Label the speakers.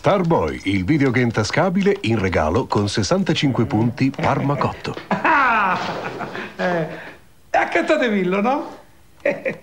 Speaker 1: Starboy, il videogame tascabile in regalo con 65 punti Parmacotto.
Speaker 2: Ah! Eh, accattatevillo, no?